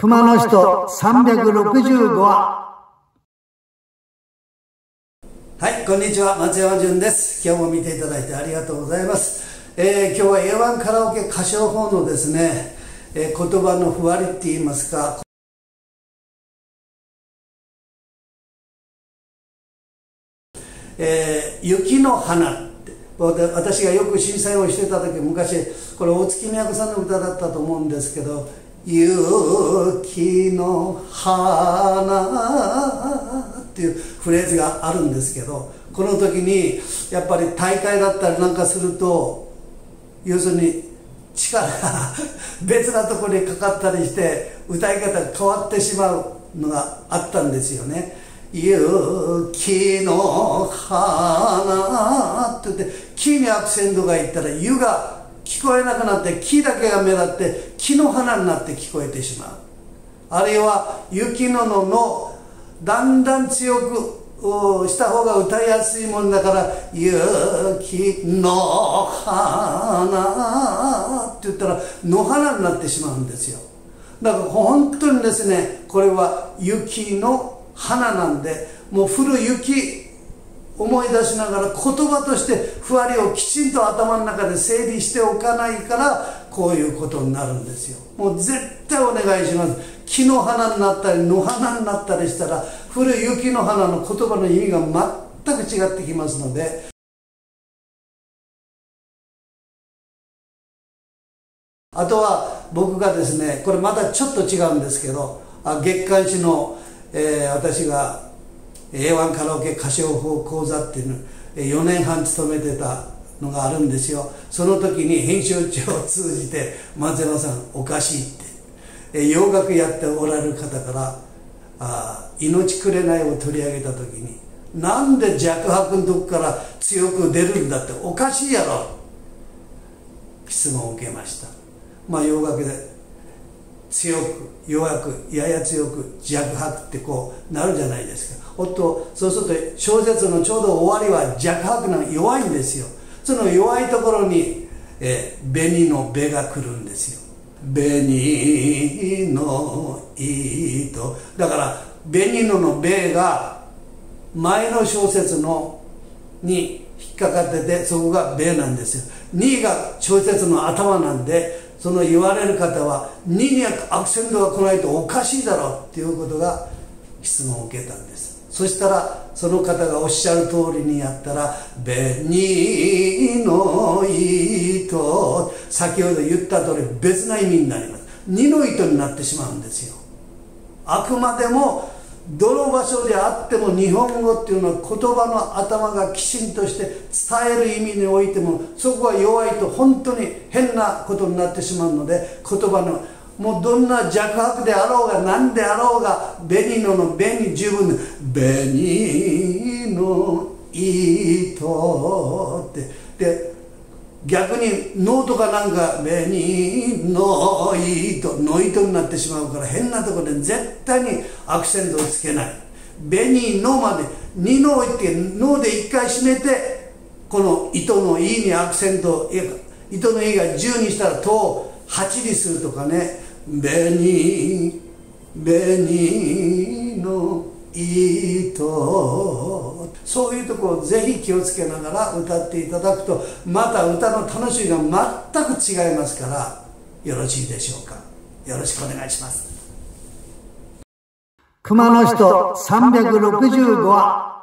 熊野人365話はいこんにちは。松山潤です。今日も見ていただいてありがとうございます、えー、今日は A1 カラオケ歌唱法のですね、えー、言葉のふわりって言いますか。えー、雪の花って。私がよく審査員をしてた時昔これ大月みやこさんの歌だったと思うんですけど雪の花っていうフレーズがあるんですけどこの時にやっぱり大会だったりなんかすると要するに力が別なところにかかったりして歌い方が変わってしまうのがあったんですよね。雪の花って言って木にアクセントがいったら湯が聞こえなくなって木だけが目立って木の花になって聞こえてしまう。あるいは雪のののだんだん強くした方が歌いやすいもんだから「雪の花」って言ったら野花になってしまうんですよ。だから本当にですねこれは雪の花なんでもう降る雪思い出しながら言葉としてふわりをきちんと頭の中で整理しておかないからこういうことになるんですよ。もう絶対お願いします。木の花になったり野花になったりしたら古い雪の花の言葉の意味が全く違ってきますので。あとは僕がですねこれまたちょっと違うんですけど月刊誌の、えー、私が A1 カラオケ歌唱法講座っていうの4年半勤めてたのがあるんですよ。その時に編集長を通じて松山さんおかしいって。洋楽やっておられる方からあ命くれないを取り上げた時になんで弱白のとこから強く出るんだっておかしいやろ質問を受けました。まあ洋楽で強く弱くやや強く弱白ってこうなるじゃないですか。おっとそうすると小説のちょうど終わりは弱白なの弱いんですよ。その弱いところに、えー、紅の紅が来るんですよ。紅の糸。だから紅のの紅が前の小説のに引っかかっててそこが米なんですよ。2が小説の頭なんでその言われる方は2にアクセントが来ないとおかしいだろうっていうことが質問を受けたんです。そしたらその方がおっしゃる通りにやったら「紅の糸」先ほど言った通り別な意味になります。二の糸になってしまうんですよ。あくまでもどの場所であっても日本語っていうのは言葉の頭がきちんとして伝える意味においてもそこが弱いと本当に変なことになってしまうので言葉のもうどんな弱白であろうが何であろうが紅のの紅十分。で紅の糸って逆に脳とかなんか紅の糸の糸になってしまうから変なとこで絶対にアクセントをつけない。紅のまで二の置いて脳で一回締めてこの糸の「い」にアクセントを糸の「い」が10にしたら「と」を8にするとかね。紅紅の糸そういうところをぜひ気をつけながら歌っていただくとまた歌の楽しみが全く違いますからよろしいでしょうか。よろしくお願いします。熊野人365話